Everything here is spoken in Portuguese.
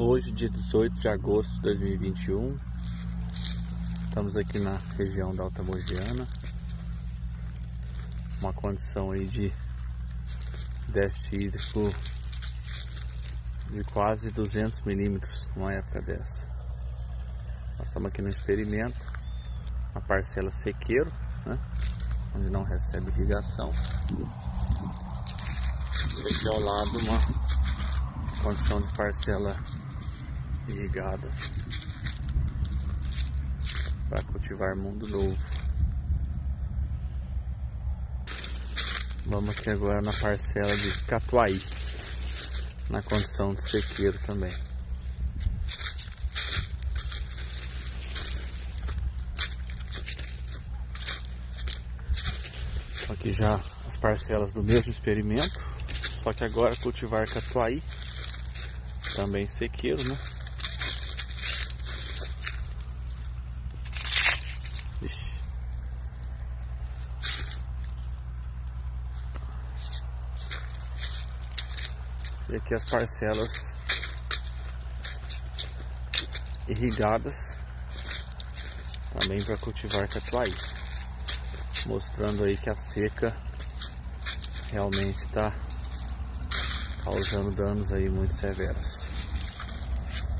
Hoje, dia 18 de agosto de 2021, estamos aqui na região da Alta Mogiana, uma condição aí de déficit hídrico de quase 200 milímetros numa época dessa. Nós estamos aqui no experimento, na parcela sequeiro, né, onde não recebe irrigação. Aqui ao lado uma condição de parcela irrigada para cultivar mundo novo. Vamos aqui agora na parcela de Catuaí, na condição de sequeiro também. Aqui já as parcelas do mesmo experimento, só que agora cultivar Catuaí, também sequeiro, né? Ixi. E aqui as parcelas irrigadas também para cultivar catuai. Mostrando aí que a seca realmente está causando danos aí muito severos.